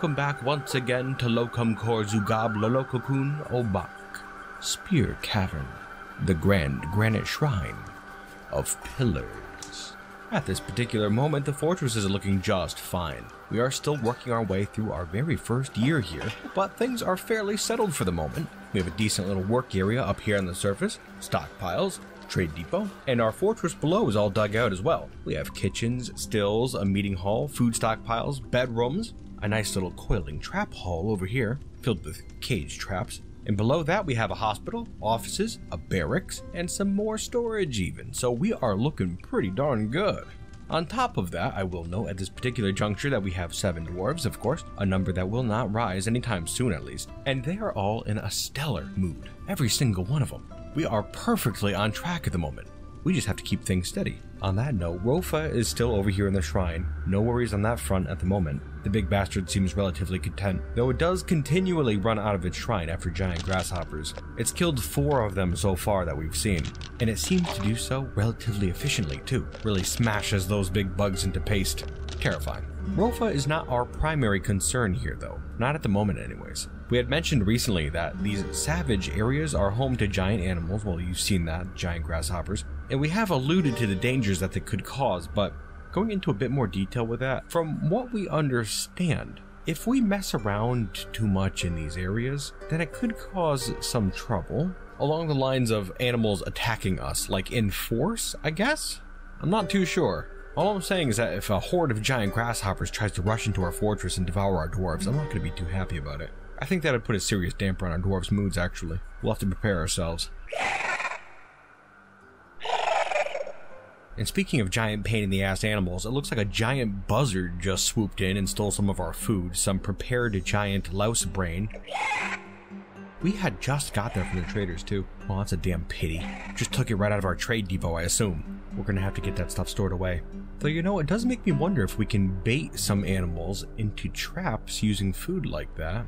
welcome back once again to Locum Cor Zugab Lolokokun Obak, Spear Cavern, the grand granite shrine of pillars. At this particular moment, the fortress is looking just fine. We are still working our way through our very first year here, but things are fairly settled for the moment. We have a decent little work area up here on the surface, stockpiles, trade depot, and our fortress below is all dug out as well. We have kitchens, stills, a meeting hall, food stockpiles, bedrooms, a nice little coiling trap hall over here, filled with cage traps, and below that we have a hospital, offices, a barracks, and some more storage even, so we are looking pretty darn good. On top of that, I will note at this particular juncture that we have seven dwarves, of course, a number that will not rise anytime soon at least, and they are all in a stellar mood, every single one of them. We are perfectly on track at the moment. We just have to keep things steady. On that note, Rofa is still over here in the shrine. No worries on that front at the moment. The big bastard seems relatively content, though it does continually run out of its shrine after giant grasshoppers. It's killed four of them so far that we've seen, and it seems to do so relatively efficiently too. Really smashes those big bugs into paste. Terrifying. Rofa is not our primary concern here though, not at the moment anyways. We had mentioned recently that these savage areas are home to giant animals, well you've seen that, giant grasshoppers, and we have alluded to the dangers that they could cause, but going into a bit more detail with that, from what we understand, if we mess around too much in these areas, then it could cause some trouble, along the lines of animals attacking us, like in force, I guess? I'm not too sure. All I'm saying is that if a horde of giant grasshoppers tries to rush into our fortress and devour our dwarves, I'm not going to be too happy about it. I think that'd put a serious damper on our dwarves' moods, actually. We'll have to prepare ourselves. And speaking of giant pain in the ass animals, it looks like a giant buzzard just swooped in and stole some of our food, some prepared giant louse brain. We had just got there from the traders too. Well, that's a damn pity. Just took it right out of our trade depot, I assume. We're gonna have to get that stuff stored away. Though you know, it does make me wonder if we can bait some animals into traps using food like that.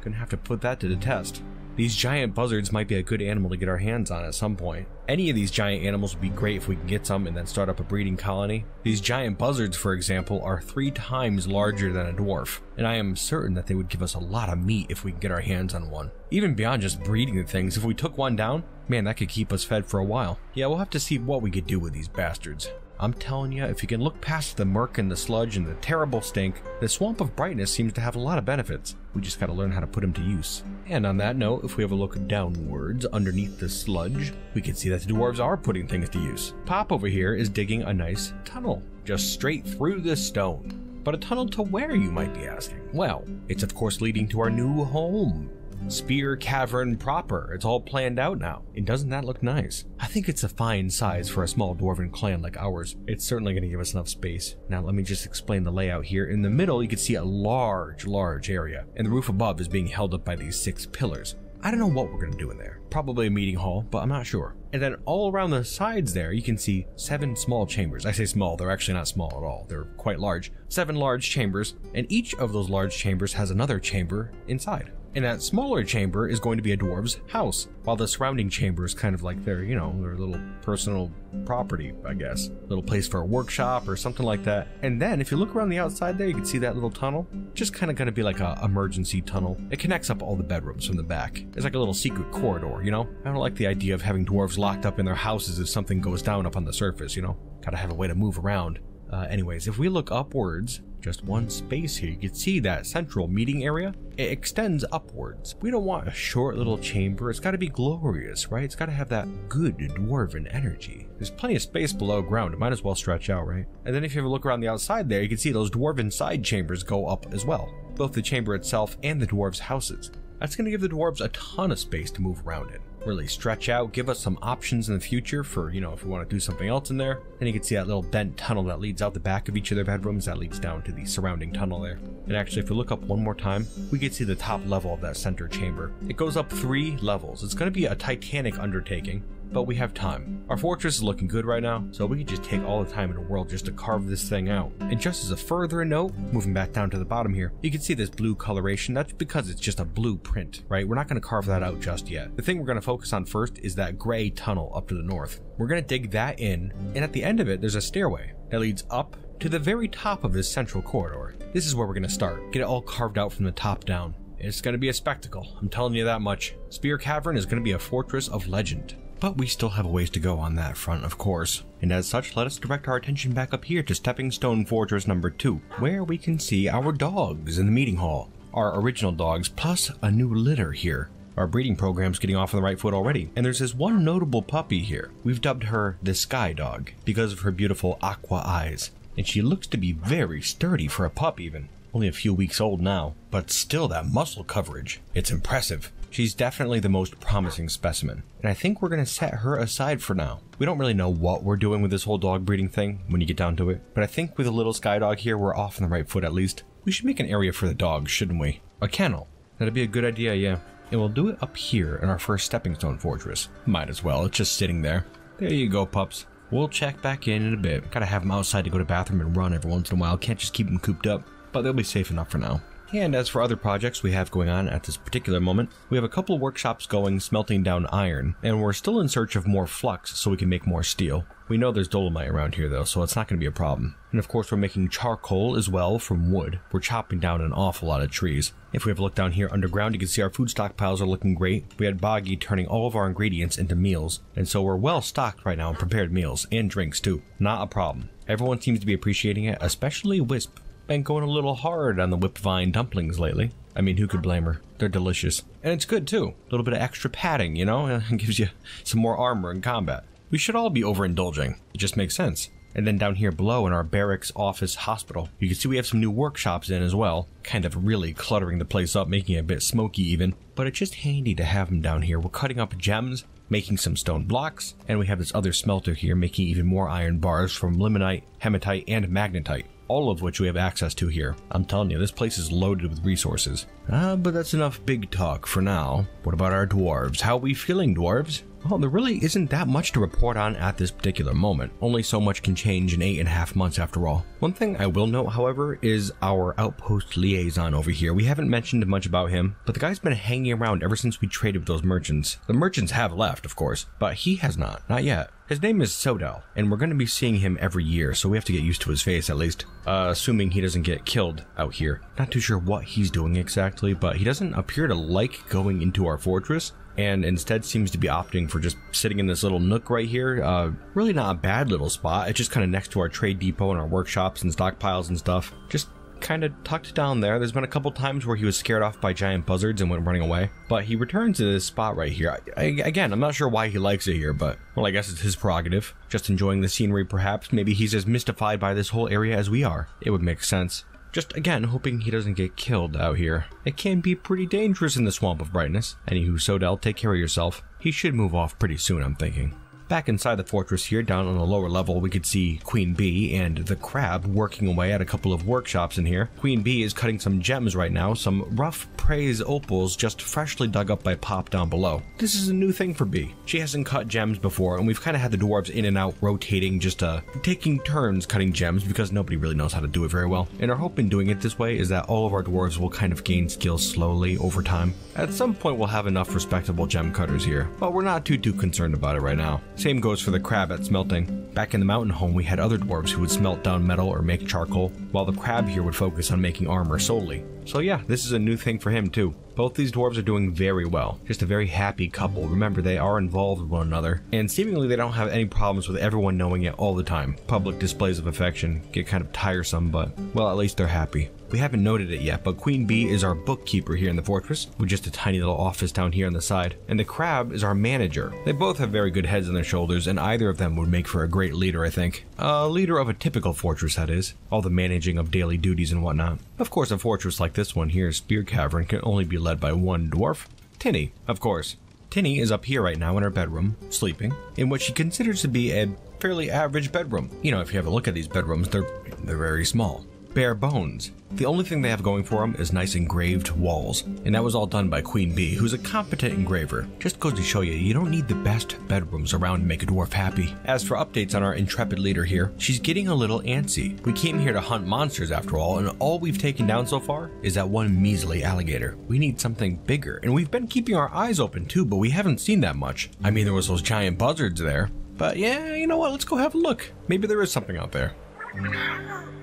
Gonna have to put that to the test. These giant buzzards might be a good animal to get our hands on at some point. Any of these giant animals would be great if we can get some and then start up a breeding colony. These giant buzzards, for example, are three times larger than a dwarf, and I am certain that they would give us a lot of meat if we can get our hands on one. Even beyond just breeding the things, if we took one down, man, that could keep us fed for a while. Yeah, we'll have to see what we could do with these bastards. I'm telling you, if you can look past the murk and the sludge and the terrible stink, the Swamp of Brightness seems to have a lot of benefits. We just gotta learn how to put them to use. And on that note, if we have a look downwards underneath the sludge, we can see that the dwarves are putting things to use. Pop over here is digging a nice tunnel, just straight through the stone. But a tunnel to where, you might be asking? Well, it's of course leading to our new home, Spear Cavern proper. It's all planned out now. And doesn't that look nice? I think it's a fine size for a small dwarven clan like ours. It's certainly going to give us enough space. Now let me just explain the layout here. In the middle, you can see a large, large area, and the roof above is being held up by these six pillars. I don't know what we're going to do in there. Probably a meeting hall, but I'm not sure. And then all around the sides there, you can see seven small chambers. I say small, they're actually not small at all. They're quite large. Seven large chambers, and each of those large chambers has another chamber inside. And that smaller chamber is going to be a dwarf's house, while the surrounding chamber is kind of like their, you know, their little personal property, I guess. Little place for a workshop or something like that. And then if you look around the outside there, you can see that little tunnel. Just kind of going to be like a emergency tunnel. It connects up all the bedrooms from the back. It's like a little secret corridor, you know? I don't like the idea of having dwarves locked up in their houses if something goes down up on the surface, you know? Gotta have a way to move around. Uh, anyways, if we look upwards, just one space here, you can see that central meeting area. It extends upwards. We don't want a short little chamber. It's got to be glorious, right? It's got to have that good dwarven energy. There's plenty of space below ground. It might as well stretch out, right? And then if you ever look around the outside there, you can see those dwarven side chambers go up as well. Both the chamber itself and the dwarves' houses. That's going to give the dwarves a ton of space to move around in really stretch out, give us some options in the future for, you know, if we want to do something else in there. And you can see that little bent tunnel that leads out the back of each of their bedrooms that leads down to the surrounding tunnel there. And actually, if we look up one more time, we can see the top level of that center chamber. It goes up three levels. It's going to be a titanic undertaking, but we have time. Our fortress is looking good right now, so we can just take all the time in the world just to carve this thing out. And just as a further note, moving back down to the bottom here, you can see this blue coloration. That's because it's just a blueprint, right? We're not going to carve that out just yet. The thing we're going to focus on first is that gray tunnel up to the north. We're going to dig that in, and at the end of it, there's a stairway that leads up to the very top of this central corridor. This is where we're going to start. Get it all carved out from the top down. It's going to be a spectacle, I'm telling you that much. Spear Cavern is going to be a fortress of legend. But we still have a ways to go on that front, of course. And as such, let us direct our attention back up here to Stepping Stone Fortress number 2, where we can see our dogs in the meeting hall. Our original dogs, plus a new litter here. Our breeding program's getting off on the right foot already, and there's this one notable puppy here. We've dubbed her the Sky Dog because of her beautiful aqua eyes, and she looks to be very sturdy for a pup even. Only a few weeks old now, but still that muscle coverage. It's impressive. She's definitely the most promising specimen, and I think we're going to set her aside for now. We don't really know what we're doing with this whole dog breeding thing when you get down to it, but I think with a little sky dog here, we're off on the right foot at least. We should make an area for the dogs, shouldn't we? A kennel. That'd be a good idea, yeah. And we'll do it up here in our first stepping stone fortress. Might as well, it's just sitting there. There you go, pups. We'll check back in in a bit. Gotta have them outside to go to bathroom and run every once in a while. Can't just keep them cooped up. But they'll be safe enough for now. And as for other projects we have going on at this particular moment, we have a couple workshops going smelting down iron, and we're still in search of more flux so we can make more steel. We know there's dolomite around here though, so it's not going to be a problem. And of course, we're making charcoal as well from wood. We're chopping down an awful lot of trees. If we have a look down here underground, you can see our food stockpiles are looking great. We had Boggy turning all of our ingredients into meals, and so we're well stocked right now in prepared meals and drinks too. Not a problem. Everyone seems to be appreciating it, especially Wisp been going a little hard on the whipped whipvine dumplings lately. I mean, who could blame her? They're delicious. And it's good too. A little bit of extra padding, you know? It gives you some more armor in combat. We should all be overindulging. It just makes sense. And then down here below in our barracks, office, hospital, you can see we have some new workshops in as well, kind of really cluttering the place up, making it a bit smoky even. But it's just handy to have them down here. We're cutting up gems, making some stone blocks, and we have this other smelter here making even more iron bars from limonite, hematite, and magnetite all of which we have access to here. I'm telling you, this place is loaded with resources. Ah, but that's enough big talk for now. What about our dwarves? How are we feeling, dwarves? Well, there really isn't that much to report on at this particular moment. Only so much can change in eight and a half months after all. One thing I will note, however, is our outpost liaison over here. We haven't mentioned much about him, but the guy's been hanging around ever since we traded with those merchants. The merchants have left, of course, but he has not. Not yet. His name is Sodal, and we're going to be seeing him every year, so we have to get used to his face at least. Uh, assuming he doesn't get killed out here. Not too sure what he's doing exactly, but he doesn't appear to like going into our fortress, and instead seems to be opting for just sitting in this little nook right here. Uh, really not a bad little spot. It's just kind of next to our trade depot and our workshops and stockpiles and stuff. Just kind of tucked down there. There's been a couple times where he was scared off by giant buzzards and went running away, but he returns to this spot right here. I, I, again, I'm not sure why he likes it here, but well, I guess it's his prerogative. Just enjoying the scenery, perhaps. Maybe he's as mystified by this whole area as we are. It would make sense. Just again, hoping he doesn't get killed out here. It can be pretty dangerous in the Swamp of Brightness. Anywho, Sodal, take care of yourself. He should move off pretty soon, I'm thinking. Back inside the fortress here, down on the lower level, we could see Queen Bee and the Crab working away at a couple of workshops in here. Queen Bee is cutting some gems right now, some rough prase opals just freshly dug up by Pop down below. This is a new thing for Bee. She hasn't cut gems before, and we've kind of had the dwarves in and out, rotating, just uh, taking turns cutting gems because nobody really knows how to do it very well. And our hope in doing it this way is that all of our dwarves will kind of gain skills slowly over time. At some point, we'll have enough respectable gem cutters here, but we're not too too concerned about it right now. Same goes for the crab at smelting. Back in the mountain home, we had other dwarves who would smelt down metal or make charcoal, while the crab here would focus on making armor solely. So yeah, this is a new thing for him too. Both these dwarves are doing very well. Just a very happy couple. Remember, they are involved with one another, and seemingly they don't have any problems with everyone knowing it all the time. Public displays of affection get kind of tiresome, but, well, at least they're happy. We haven't noted it yet, but Queen Bee is our bookkeeper here in the fortress, with just a tiny little office down here on the side, and the Crab is our manager. They both have very good heads on their shoulders, and either of them would make for a great leader, I think. A leader of a typical fortress, that is. All the managing of daily duties and whatnot. Of course, a fortress like this one here, Spear Cavern, can only be led by one dwarf. Tinny, of course. Tinny is up here right now in her bedroom, sleeping, in what she considers to be a fairly average bedroom. You know, if you have a look at these bedrooms, they're they're very small bare bones. The only thing they have going for them is nice engraved walls, and that was all done by Queen Bee, who's a competent engraver. Just goes to show you, you don't need the best bedrooms around to make a dwarf happy. As for updates on our intrepid leader here, she's getting a little antsy. We came here to hunt monsters after all, and all we've taken down so far is that one measly alligator. We need something bigger, and we've been keeping our eyes open too, but we haven't seen that much. I mean, there was those giant buzzards there. But yeah, you know what, let's go have a look. Maybe there is something out there.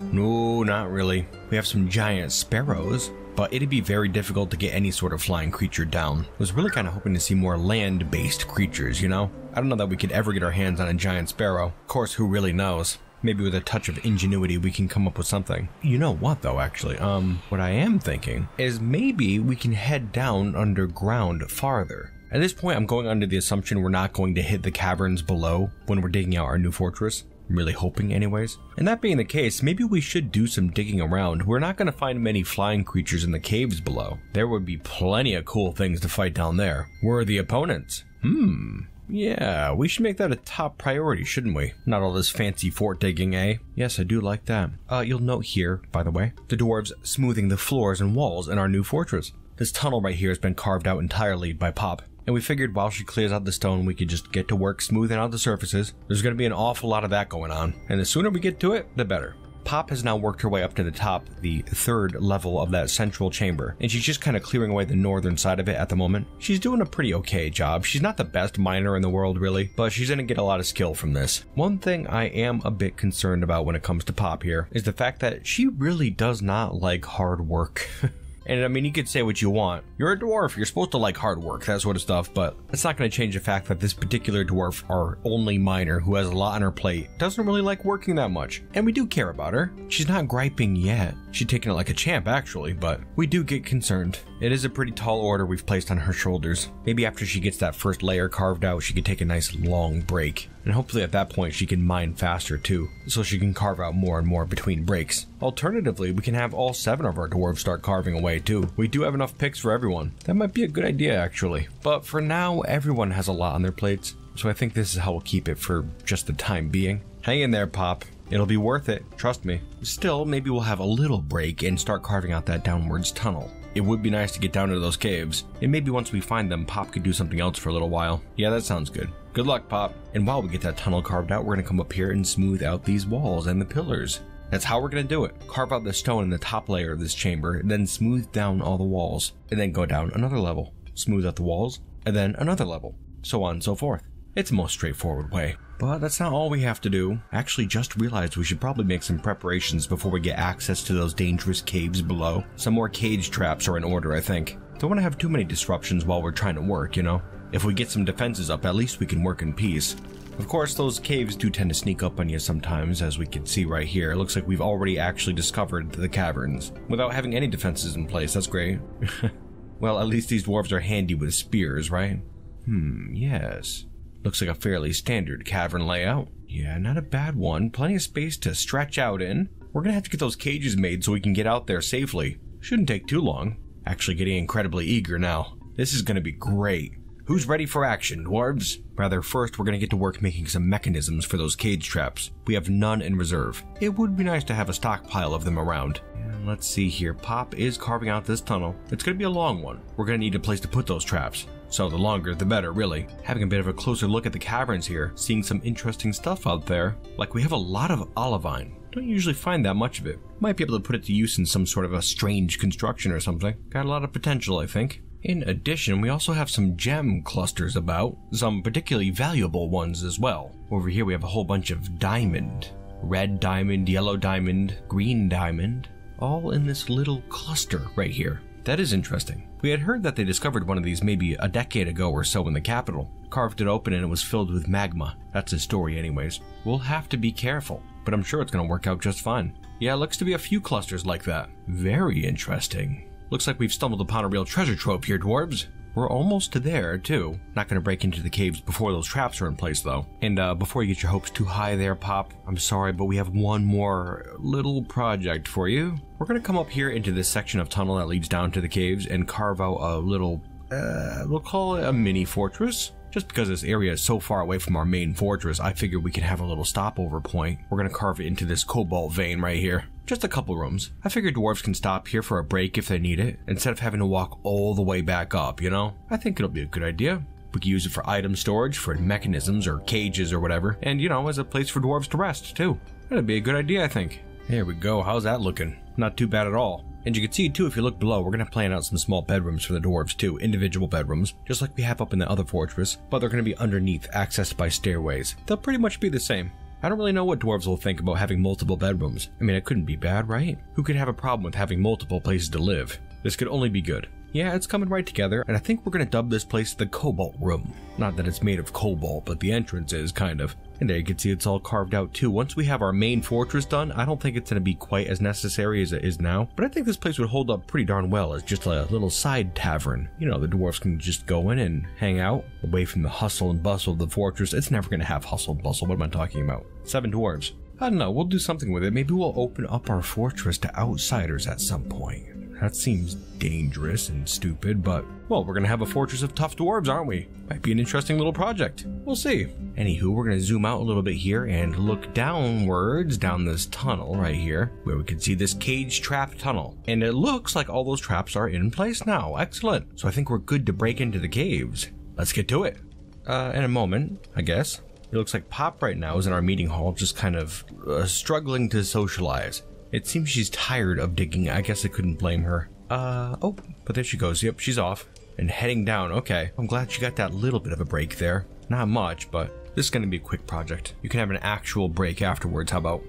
No, not really. We have some giant sparrows, but it'd be very difficult to get any sort of flying creature down. I was really kind of hoping to see more land based creatures, you know? I don't know that we could ever get our hands on a giant sparrow. Of course, who really knows? Maybe with a touch of ingenuity, we can come up with something. You know what, though, actually? Um, what I am thinking is maybe we can head down underground farther. At this point, I'm going under the assumption we're not going to hit the caverns below when we're digging out our new fortress. Really hoping, anyways. And that being the case, maybe we should do some digging around. We're not going to find many flying creatures in the caves below. There would be plenty of cool things to fight down there. Where are the opponents? Hmm. Yeah, we should make that a top priority, shouldn't we? Not all this fancy fort digging, eh? Yes, I do like that. Uh, you'll note here, by the way, the dwarves smoothing the floors and walls in our new fortress. This tunnel right here has been carved out entirely by Pop, and we figured while she clears out the stone, we could just get to work smoothing out the surfaces. There's going to be an awful lot of that going on, and the sooner we get to it, the better. Pop has now worked her way up to the top, the third level of that central chamber, and she's just kind of clearing away the northern side of it at the moment. She's doing a pretty okay job. She's not the best miner in the world, really, but she's going to get a lot of skill from this. One thing I am a bit concerned about when it comes to Pop here is the fact that she really does not like hard work. And I mean, you could say what you want. You're a dwarf, you're supposed to like hard work, that sort of stuff, but it's not going to change the fact that this particular dwarf, our only miner who has a lot on her plate, doesn't really like working that much. And we do care about her. She's not griping yet. She's taking it like a champ, actually, but we do get concerned. It is a pretty tall order we've placed on her shoulders. Maybe after she gets that first layer carved out, she could take a nice long break. And hopefully at that point she can mine faster too, so she can carve out more and more between breaks. Alternatively, we can have all seven of our dwarves start carving away too. We do have enough picks for everyone. That might be a good idea actually. But for now, everyone has a lot on their plates, so I think this is how we'll keep it for just the time being. Hang in there, Pop. It'll be worth it, trust me. Still, maybe we'll have a little break and start carving out that downwards tunnel. It would be nice to get down into those caves, and maybe once we find them, Pop could do something else for a little while. Yeah, that sounds good. Good luck, Pop. And while we get that tunnel carved out, we're gonna come up here and smooth out these walls and the pillars. That's how we're gonna do it. Carve out the stone in the top layer of this chamber, then smooth down all the walls, and then go down another level. Smooth out the walls, and then another level. So on and so forth. It's the most straightforward way. But that's not all we have to do. Actually, just realized we should probably make some preparations before we get access to those dangerous caves below. Some more cage traps are in order, I think. Don't want to have too many disruptions while we're trying to work, you know? If we get some defenses up, at least we can work in peace. Of course, those caves do tend to sneak up on you sometimes, as we can see right here. It looks like we've already actually discovered the caverns. Without having any defenses in place, that's great. well, at least these dwarves are handy with spears, right? Hmm, yes. Looks like a fairly standard cavern layout. Yeah, not a bad one. Plenty of space to stretch out in. We're gonna have to get those cages made so we can get out there safely. Shouldn't take too long. Actually getting incredibly eager now. This is gonna be great. Who's ready for action, dwarves? Rather, first we're gonna get to work making some mechanisms for those cage traps. We have none in reserve. It would be nice to have a stockpile of them around. And let's see here. Pop is carving out this tunnel. It's gonna be a long one. We're gonna need a place to put those traps. So the longer, the better, really. Having a bit of a closer look at the caverns here, seeing some interesting stuff out there. Like we have a lot of olivine. Don't usually find that much of it. Might be able to put it to use in some sort of a strange construction or something. Got a lot of potential, I think. In addition, we also have some gem clusters about, some particularly valuable ones as well. Over here we have a whole bunch of diamond. Red diamond, yellow diamond, green diamond, all in this little cluster right here. That is interesting. We had heard that they discovered one of these maybe a decade ago or so in the capital. Carved it open and it was filled with magma. That's his story, anyways. We'll have to be careful, but I'm sure it's to work out just fine. Yeah, looks to be a few clusters like that. Very interesting. Looks like we've stumbled upon a real treasure trove here, dwarves. We're almost there, too. Not gonna break into the caves before those traps are in place, though. And uh, before you get your hopes too high there, Pop, I'm sorry, but we have one more little project for you. We're gonna come up here into this section of tunnel that leads down to the caves and carve out a little, uh, we'll call it a mini fortress. Just because this area is so far away from our main fortress, I figured we could have a little stopover point. We're gonna carve it into this cobalt vein right here. Just a couple rooms. I figured dwarves can stop here for a break if they need it, instead of having to walk all the way back up, you know? I think it'll be a good idea. We could use it for item storage, for mechanisms, or cages, or whatever, and you know, as a place for dwarves to rest, too. That'd be a good idea, I think. There we go, how's that looking? Not too bad at all. And you can see too, if you look below, we're gonna plan out some small bedrooms for the dwarves too, individual bedrooms, just like we have up in the other fortress, but they're gonna be underneath, accessed by stairways. They'll pretty much be the same. I don't really know what dwarves will think about having multiple bedrooms. I mean, it couldn't be bad, right? Who could have a problem with having multiple places to live? This could only be good. Yeah, it's coming right together, and I think we're gonna dub this place the Cobalt Room. Not that it's made of cobalt, but the entrance is, kind of. And there you can see it's all carved out too. Once we have our main fortress done, I don't think it's gonna be quite as necessary as it is now, but I think this place would hold up pretty darn well as just a little side tavern. You know, the dwarves can just go in and hang out, away from the hustle and bustle of the fortress. It's never gonna have hustle and bustle, what am I talking about? Seven dwarves. I don't know, we'll do something with it. Maybe we'll open up our fortress to outsiders at some point. That seems dangerous and stupid, but well, we're gonna have a fortress of tough dwarves, aren't we? Might be an interesting little project. We'll see. Anywho, we're gonna zoom out a little bit here and look downwards down this tunnel right here, where we can see this cage trap tunnel. And it looks like all those traps are in place now. Excellent. So I think we're good to break into the caves. Let's get to it. Uh, in a moment, I guess. It looks like Pop right now is in our meeting hall, just kind of uh, struggling to socialize. It seems she's tired of digging. I guess I couldn't blame her. Uh, oh, but there she goes. Yep, she's off. And heading down. Okay, I'm glad she got that little bit of a break there. Not much, but this is going to be a quick project. You can have an actual break afterwards. How about?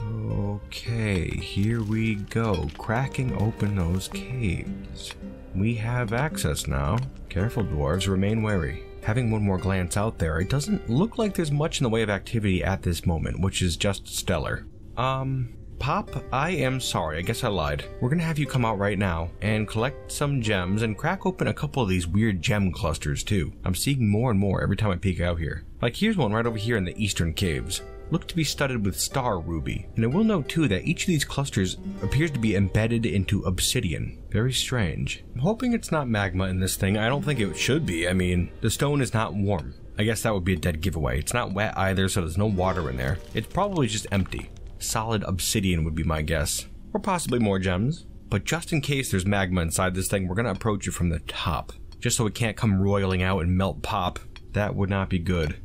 Okay, here we go. Cracking open those caves. We have access now. Careful, dwarves. Remain wary. Having one more glance out there, it doesn't look like there's much in the way of activity at this moment, which is just stellar. Um, Pop, I am sorry, I guess I lied. We're gonna have you come out right now and collect some gems and crack open a couple of these weird gem clusters too. I'm seeing more and more every time I peek out here. Like here's one right over here in the eastern caves. Look to be studded with star ruby. And I will note too that each of these clusters appears to be embedded into obsidian. Very strange. I'm hoping it's not magma in this thing. I don't think it should be. I mean, the stone is not warm. I guess that would be a dead giveaway. It's not wet either, so there's no water in there. It's probably just empty. Solid obsidian would be my guess. Or possibly more gems. But just in case there's magma inside this thing, we're gonna approach it from the top. Just so it can't come roiling out and melt pop. That would not be good.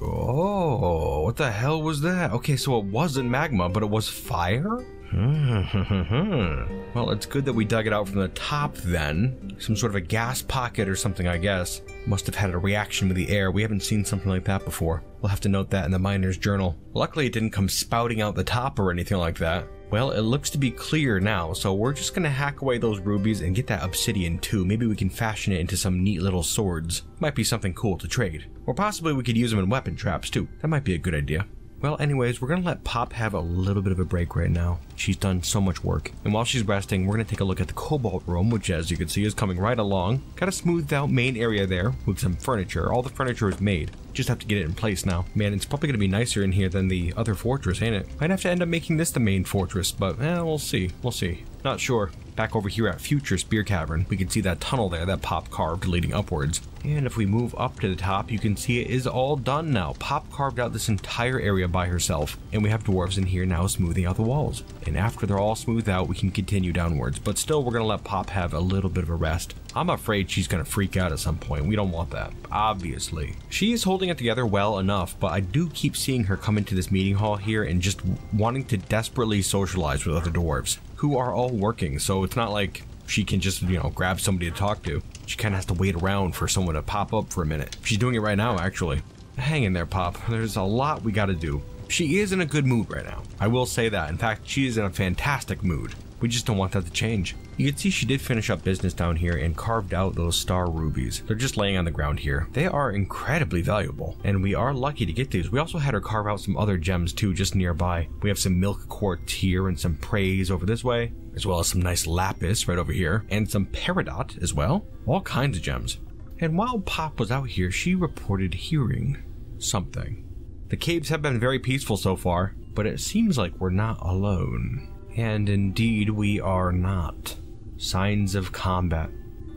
Oh, what the hell was that? Okay, so it wasn't magma, but it was fire? Hmm. well, it's good that we dug it out from the top then. Some sort of a gas pocket or something, I guess. Must have had a reaction with the air. We haven't seen something like that before. We'll have to note that in the miner's journal. Luckily, it didn't come spouting out the top or anything like that. Well, it looks to be clear now, so we're just gonna hack away those rubies and get that obsidian too. Maybe we can fashion it into some neat little swords. Might be something cool to trade. Or possibly we could use them in weapon traps too. That might be a good idea. Well, anyways, we're gonna let Pop have a little bit of a break right now. She's done so much work. And while she's resting, we're gonna take a look at the Cobalt Room, which as you can see is coming right along. Got a smoothed out main area there with some furniture. All the furniture is made. Just have to get it in place now. Man, it's probably gonna be nicer in here than the other fortress, ain't it? Might have to end up making this the main fortress, but eh, we'll see. We'll see. Not sure. Back over here at Future Spear Cavern, we can see that tunnel there that Pop carved leading upwards. And if we move up to the top, you can see it is all done now. Pop carved out this entire area by herself, and we have dwarves in here now smoothing out the walls. And after they're all smoothed out, we can continue downwards, but still we're gonna let Pop have a little bit of a rest. I'm afraid she's gonna freak out at some point. We don't want that, obviously. She is holding it together well enough, but I do keep seeing her come into this meeting hall here and just wanting to desperately socialize with other dwarves who are all working, so it's not like she can just, you know, grab somebody to talk to. She kind of has to wait around for someone to pop up for a minute. She's doing it right now, actually. Hang in there, Pop. There's a lot we gotta do. She is in a good mood right now. I will say that. In fact, she is in a fantastic mood. We just don't want that to change. You can see she did finish up business down here and carved out those star rubies. They're just laying on the ground here. They are incredibly valuable, and we are lucky to get these. We also had her carve out some other gems too, just nearby. We have some milk quartz here and some prase over this way, as well as some nice lapis right over here, and some peridot as well. All kinds of gems. And while Pop was out here, she reported hearing something. The caves have been very peaceful so far, but it seems like we're not alone. And indeed, we are not. Signs of combat,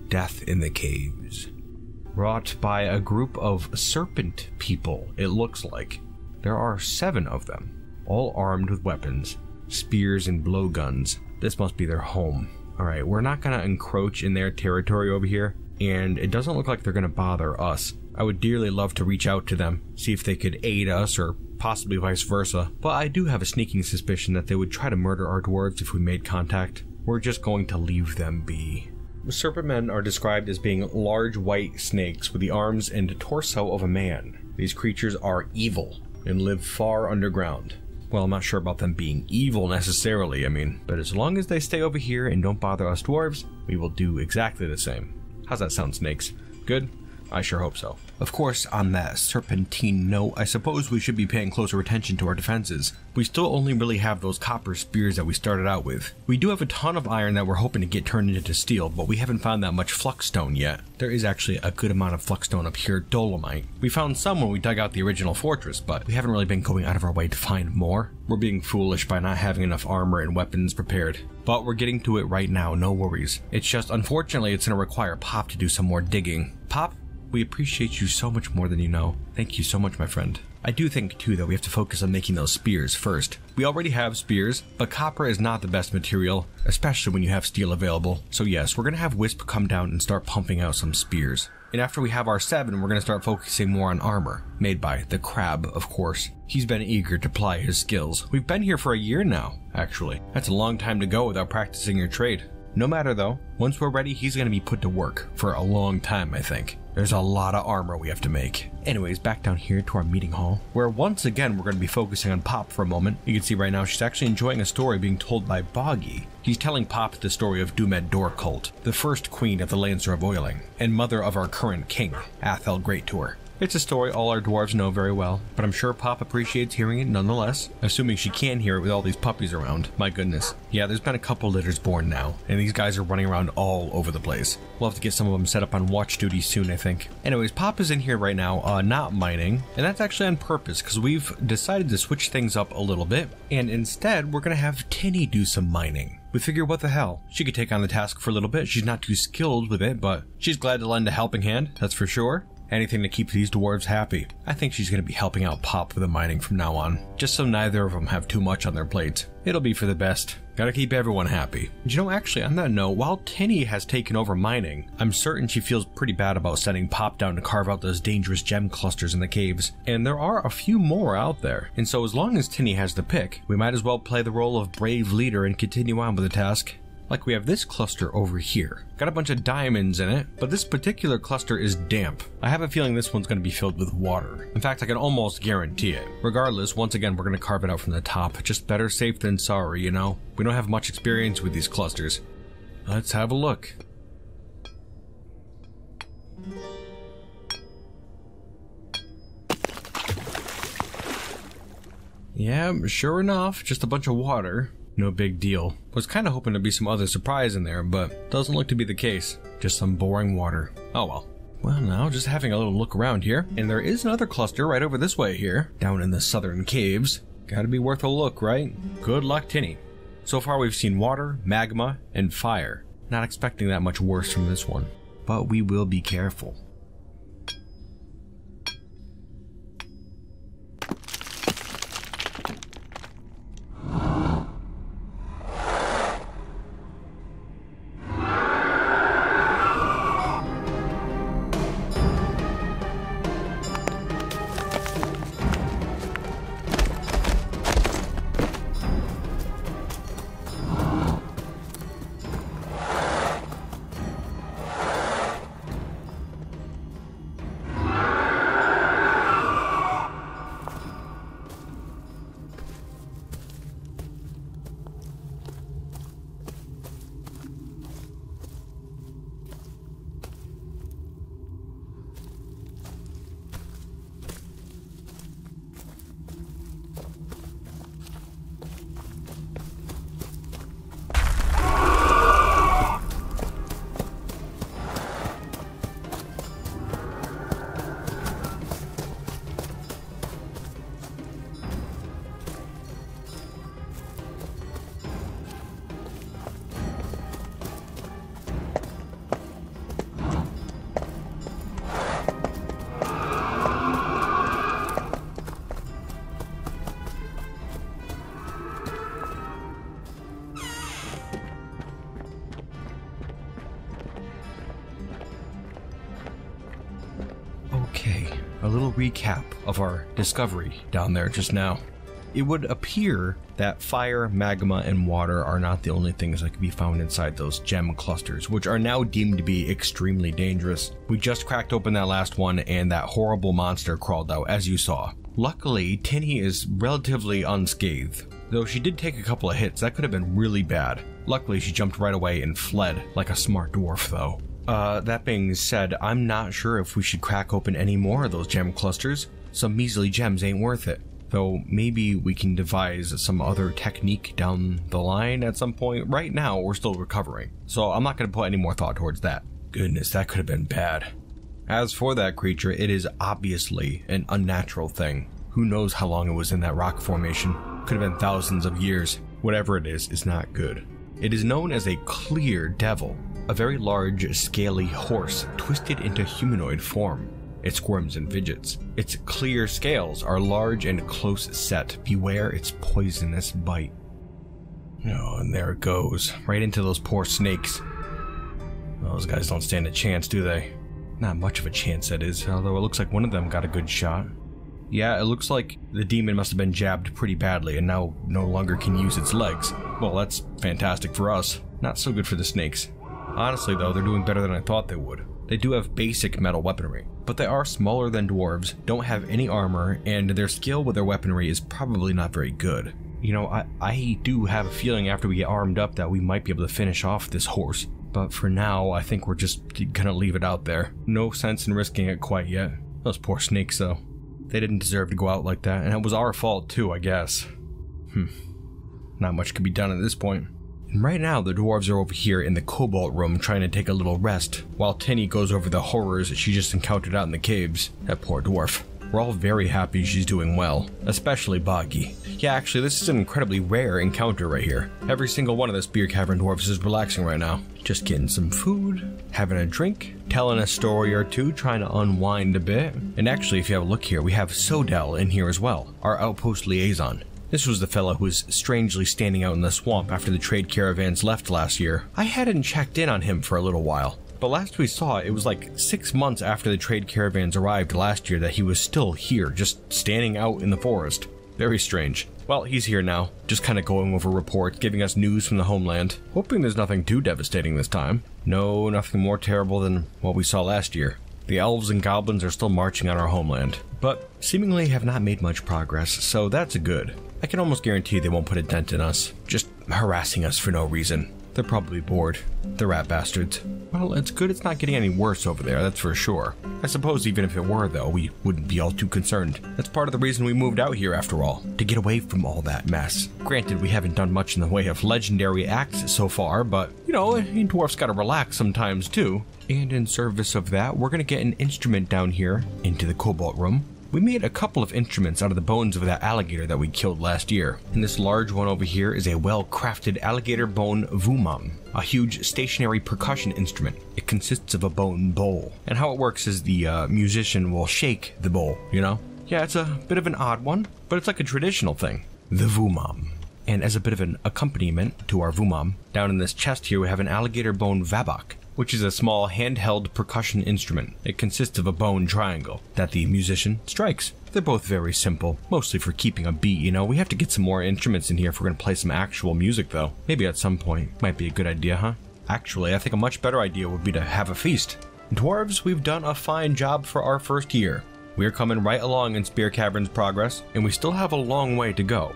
death in the caves. Wrought by a group of serpent people, it looks like. There are seven of them, all armed with weapons, spears and blowguns. This must be their home. Alright, we're not gonna encroach in their territory over here, and it doesn't look like they're gonna bother us. I would dearly love to reach out to them, see if they could aid us or possibly vice versa, but I do have a sneaking suspicion that they would try to murder our dwarves if we made contact. We're just going to leave them be. Serpent men are described as being large white snakes with the arms and torso of a man. These creatures are evil and live far underground. Well, I'm not sure about them being evil necessarily, I mean, but as long as they stay over here and don't bother us dwarves, we will do exactly the same. How's that sound, snakes? Good? I sure hope so. Of course, on that serpentine note, I suppose we should be paying closer attention to our defenses. We still only really have those copper spears that we started out with. We do have a ton of iron that we're hoping to get turned into steel, but we haven't found that much fluxstone yet. There is actually a good amount of fluxstone up here, dolomite. We found some when we dug out the original fortress, but we haven't really been going out of our way to find more. We're being foolish by not having enough armor and weapons prepared. But we're getting to it right now, no worries. It's just, unfortunately, it's gonna require Pop to do some more digging. Pop, we appreciate you so much more than you know. Thank you so much, my friend. I do think, too, that we have to focus on making those spears first. We already have spears, but copper is not the best material, especially when you have steel available. So, yes, we're gonna have Wisp come down and start pumping out some spears. And after we have our seven, we're gonna start focusing more on armor, made by the crab, of course. He's been eager to ply his skills. We've been here for a year now, actually. That's a long time to go without practicing your trade. No matter though, once we're ready, he's gonna be put to work for a long time, I think. There's a lot of armor we have to make. Anyways, back down here to our meeting hall, where once again we're going to be focusing on Pop for a moment. You can see right now she's actually enjoying a story being told by Boggy. He's telling Pop the story of Dumed Dorcult, the first queen of the Lancer of Oiling, and mother of our current king, Athel Greattour. It's a story all our dwarves know very well, but I'm sure Pop appreciates hearing it nonetheless, assuming she can hear it with all these puppies around. My goodness. Yeah, there's been a couple litters born now, and these guys are running around all over the place. We'll have to get some of them set up on watch duty soon, I think. Anyways, Pop is in here right now, uh, not mining, and that's actually on purpose, because we've decided to switch things up a little bit, and instead, we're gonna have Tinny do some mining. We figure what the hell. She could take on the task for a little bit. She's not too skilled with it, but she's glad to lend a helping hand, that's for sure. Anything to keep these dwarves happy. I think she's going to be helping out Pop with the mining from now on, just so neither of them have too much on their plates. It'll be for the best. Gotta keep everyone happy. You know, actually, on that note, while Tinny has taken over mining, I'm certain she feels pretty bad about sending Pop down to carve out those dangerous gem clusters in the caves. And there are a few more out there. And so, as long as Tinny has the pick, we might as well play the role of brave leader and continue on with the task. Like we have this cluster over here. Got a bunch of diamonds in it, but this particular cluster is damp. I have a feeling this one's going to be filled with water. In fact, I can almost guarantee it. Regardless, once again, we're going to carve it out from the top. Just better safe than sorry, you know? We don't have much experience with these clusters. Let's have a look. Yeah, sure enough, just a bunch of water. No big deal. Was kinda hoping to be some other surprise in there, but doesn't look to be the case. Just some boring water. Oh well. Well, now just having a little look around here, and there is another cluster right over this way here, down in the southern caves. Gotta be worth a look, right? Good luck, Tinny. So far we've seen water, magma, and fire. Not expecting that much worse from this one. But we will be careful. Recap of our discovery down there just now. it would appear that fire, magma, and water are not the only things that can be found inside those gem clusters, which are now deemed to be extremely dangerous. We just cracked open that last one, and that horrible monster crawled out, as you saw. Luckily, Tinny is relatively unscathed, though she did take a couple of hits that could have been really bad. Luckily, she jumped right away and fled, like a smart dwarf, though. Uh, that being said, I'm not sure if we should crack open any more of those gem clusters. Some measly gems ain't worth it. Though maybe we can devise some other technique down the line at some point. Right now, we're still recovering, so I'm not going to put any more thought towards that. Goodness, that could have been bad. As for that creature, it is obviously an unnatural thing. Who knows how long it was in that rock formation? Could have been thousands of years. Whatever it is, is not good. It is known as a clear devil, a very large, scaly horse twisted into humanoid form. It squirms and fidgets. Its clear scales are large and close set. Beware its poisonous bite. Oh, and there it goes, right into those poor snakes. Those guys don't stand a chance, do they? Not much of a chance, that is, although it looks like one of them got a good shot. Yeah, it looks like the demon must have been jabbed pretty badly and now no longer can use its legs. Well, that's fantastic for us. Not so good for the snakes. Honestly, though, they're doing better than I thought they would. They do have basic metal weaponry, but they are smaller than dwarves, don't have any armor, and their skill with their weaponry is probably not very good. You know, I, I do have a feeling after we get armed up that we might be able to finish off this horse, but for now, I think we're just gonna leave it out there. No sense in risking it quite yet. Those poor snakes, though. They didn't deserve to go out like that, and it was our fault too, I guess. Hmm. Not much could be done at this point. Right now, the dwarves are over here in the cobalt room trying to take a little rest, while Tinny goes over the horrors she just encountered out in the caves. That poor dwarf. We're all very happy she's doing well, especially Boggy. Yeah, actually, this is an incredibly rare encounter right here. Every single one of the Spear Cavern dwarves is relaxing right now. Just getting some food, having a drink, telling a story or two, trying to unwind a bit. And actually, if you have a look here, we have Sodell in here as well, our outpost liaison. This was the fellow who was strangely standing out in the swamp after the trade caravans left last year. I hadn't checked in on him for a little while, but last we saw, it was like six months after the trade caravans arrived last year that he was still here, just standing out in the forest. Very strange. Well, he's here now, just kind of going over reports, giving us news from the homeland. Hoping there's nothing too devastating this time. No, nothing more terrible than what we saw last year. The elves and goblins are still marching on our homeland, but seemingly have not made much progress, so that's good. I can almost guarantee they won't put a dent in us, just harassing us for no reason. They're probably bored. The rat bastards. Well, it's good it's not getting any worse over there, that's for sure. I suppose even if it were, though, we wouldn't be all too concerned. That's part of the reason we moved out here, after all, to get away from all that mess. Granted, we haven't done much in the way of legendary acts so far, but, you know, dwarfs gotta relax sometimes, too. And in service of that, we're gonna get an instrument down here into the cobalt room. We made a couple of instruments out of the bones of that alligator that we killed last year. And this large one over here is a well-crafted alligator bone vumam, a huge stationary percussion instrument. It consists of a bone bowl. And how it works is the uh, musician will shake the bowl, you know? Yeah, it's a bit of an odd one, but it's like a traditional thing. The vumam. And as a bit of an accompaniment to our vumam, down in this chest here we have an alligator bone vabak, which is a small handheld percussion instrument. It consists of a bone triangle that the musician strikes. They're both very simple, mostly for keeping a beat, you know. We have to get some more instruments in here if we're gonna play some actual music, though. Maybe at some point. Might be a good idea, huh? Actually, I think a much better idea would be to have a feast. Dwarves, we've done a fine job for our first year. We're coming right along in Spear Cavern's progress, and we still have a long way to go.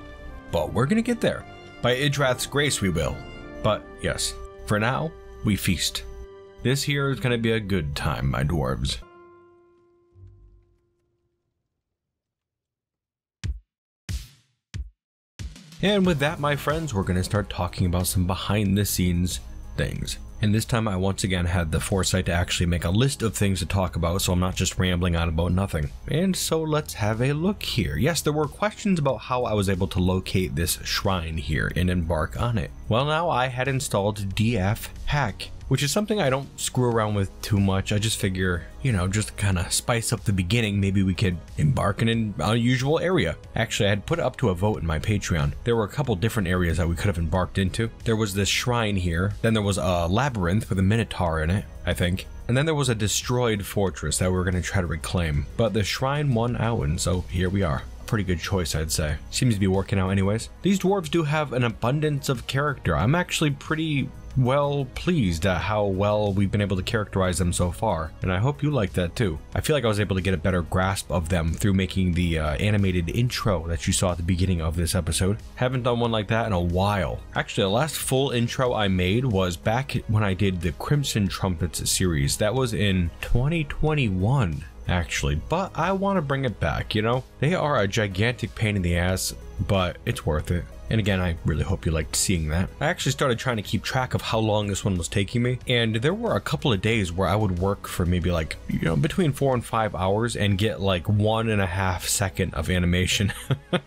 But we're gonna get there. By Idrath's grace, we will. But yes, for now, we feast. This here is to be a good time, my dwarves. And with that, my friends, we're to start talking about some behind the scenes things. And this time I once again had the foresight to actually make a list of things to talk about so I'm not just rambling on about nothing. And so let's have a look here. Yes, there were questions about how I was able to locate this shrine here and embark on it. Well now I had installed DF Hack which is something I don't screw around with too much. I just figure, you know, just kind of spice up the beginning, maybe we could embark in an unusual area. Actually, I had put up to a vote in my Patreon. There were a couple different areas that we could have embarked into. There was this shrine here, then there was a labyrinth with a minotaur in it, I think. And then there was a destroyed fortress that we were going to try to reclaim. But the shrine won out, and so here we are. pretty good choice, I'd say. Seems to be working out anyways. These dwarves do have an abundance of character. I'm actually pretty well pleased at how well we've been able to characterize them so far, and I hope you like that too. I feel like I was able to get a better grasp of them through making the uh, animated intro that you saw at the beginning of this episode. Haven't done one like that in a while. Actually, the last full intro I made was back when I did the Crimson Trumpets series. That was in 2021 actually, but I want to bring it back, you know? They are a gigantic pain in the ass, but it's worth it. And again, I really hope you liked seeing that. I actually started trying to keep track of how long this one was taking me, and there were a couple of days where I would work for maybe like, you know, between four and five hours and get like one and a half second of animation. and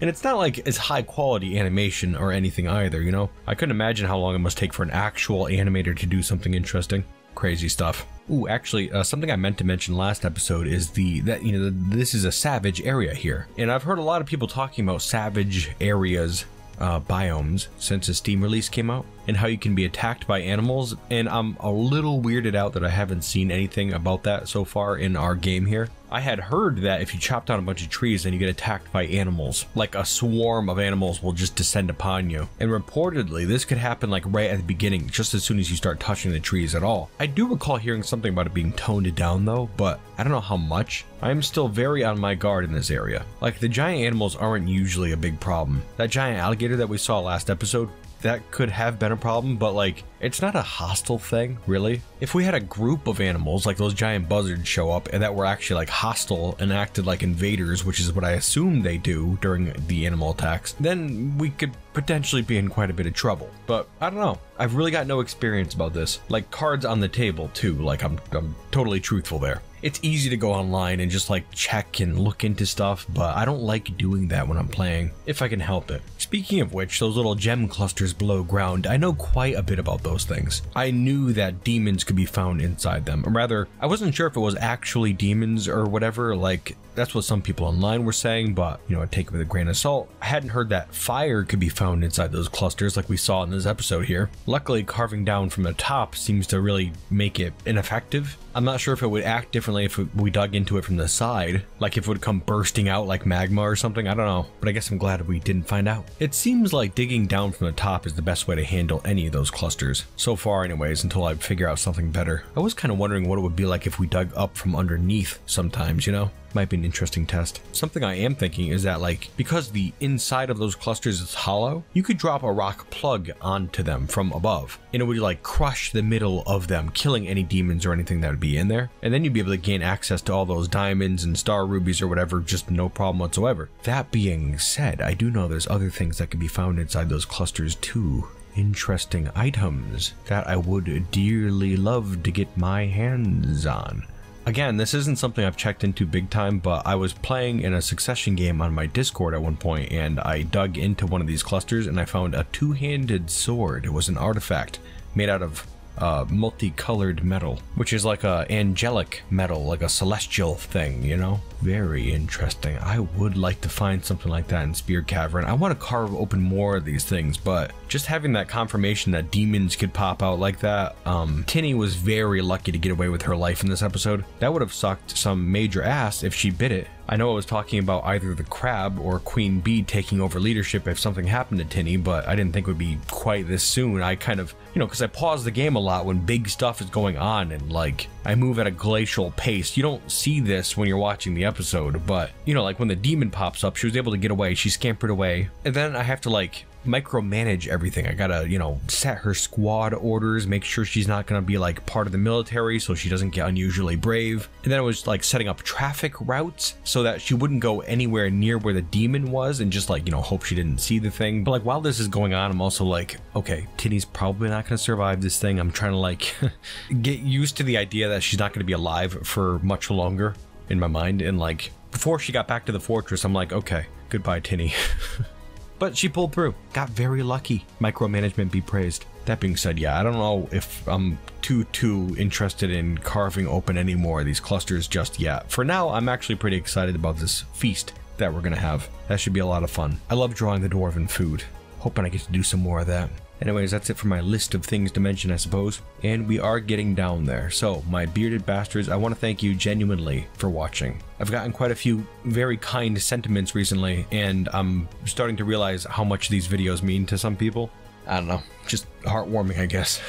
it's not like it's high quality animation or anything either, you know? I couldn't imagine how long it must take for an actual animator to do something interesting. Crazy stuff. Ooh, actually, uh, something I meant to mention last episode is the that you know this is a savage area here, and I've heard a lot of people talking about savage areas uh, biomes since the Steam release came out and how you can be attacked by animals. And I'm a little weirded out that I haven't seen anything about that so far in our game here. I had heard that if you chop down a bunch of trees and you get attacked by animals, like a swarm of animals will just descend upon you. And reportedly, this could happen like right at the beginning, just as soon as you start touching the trees at all. I do recall hearing something about it being toned down though, but I don't know how much. I am still very on my guard in this area. Like the giant animals aren't usually a big problem. That giant alligator that we saw last episode that could have been a problem, but like, it's not a hostile thing, really. If we had a group of animals, like those giant buzzards show up, and that were actually like hostile and acted like invaders, which is what I assume they do during the animal attacks, then we could potentially be in quite a bit of trouble. But I don't know. I've really got no experience about this. Like cards on the table too, like I'm, I'm totally truthful there it's easy to go online and just like check and look into stuff, but I don't like doing that when I'm playing, if I can help it. Speaking of which, those little gem clusters below ground, I know quite a bit about those things. I knew that demons could be found inside them, or rather, I wasn't sure if it was actually demons or whatever, like that's what some people online were saying, but you know, I take it with a grain of salt. I hadn't heard that fire could be found inside those clusters like we saw in this episode here. Luckily, carving down from the top seems to really make it ineffective. I'm not sure if it would act differently if we dug into it from the side, like if it would come bursting out like magma or something, I don't know, but I guess I'm glad we didn't find out. It seems like digging down from the top is the best way to handle any of those clusters, so far anyways, until I figure out something better. I was kind of wondering what it would be like if we dug up from underneath sometimes, you know? Might be an interesting test. Something I am thinking is that like, because the inside of those clusters is hollow, you could drop a rock plug onto them from above and it would like crush the middle of them, killing any demons or anything that would be in there. And then you'd be able to gain access to all those diamonds and star rubies or whatever, just no problem whatsoever. That being said, I do know there's other things that can be found inside those clusters too interesting items that I would dearly love to get my hands on. Again, this isn't something I've checked into big time, but I was playing in a succession game on my Discord at one point and I dug into one of these clusters and I found a two-handed sword. It was an artifact made out of uh, multicolored metal, which is like a angelic metal, like a celestial thing, you know? Very interesting. I would like to find something like that in Spearcavern. I want to carve open more of these things, but just having that confirmation that demons could pop out like that, um, Tinny was very lucky to get away with her life in this episode. That would have sucked some major ass if she bit it. I know I was talking about either the crab or Queen Bee taking over leadership if something happened to Tinny, but I didn't think it would be quite this soon. I kind of, you know, because I pause the game a lot when big stuff is going on and like I move at a glacial pace. You don't see this when you're watching the episode, but you know, like when the demon pops up, she was able to get away. She scampered away. And then I have to like micromanage everything. I gotta, you know, set her squad orders, make sure she's not gonna be like part of the military so she doesn't get unusually brave. And then I was like setting up traffic routes so that she wouldn't go anywhere near where the demon was and just like, you know, hope she didn't see the thing. But like while this is going on, I'm also like, okay, Tinny's probably not gonna survive this thing. I'm trying to like get used to the idea that she's not gonna be alive for much longer in my mind. And like before she got back to the fortress, I'm like, okay, goodbye, Tinny. But she pulled through. Got very lucky. Micromanagement be praised. That being said, yeah, I don't know if I'm too too interested in carving open any more of these clusters just yet. For now, I'm actually pretty excited about this feast that we're gonna have. That should be a lot of fun. I love drawing the dwarven food. Hoping I get to do some more of that. Anyways, that's it for my list of things to mention, I suppose. And we are getting down there. So, my bearded bastards, I want to thank you genuinely for watching. I've gotten quite a few very kind sentiments recently, and I'm starting to realize how much these videos mean to some people. I don't know, just heartwarming, I guess.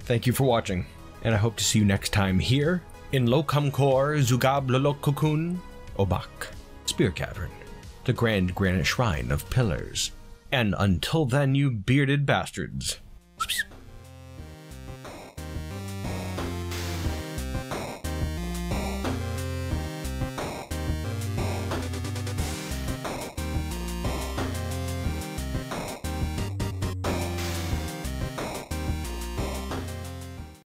Thank you for watching, and I hope to see you next time here in Lokamkor Zugab Lolokokun Obak, Spearcavern, the grand granite shrine of pillars. And until then, you bearded bastards.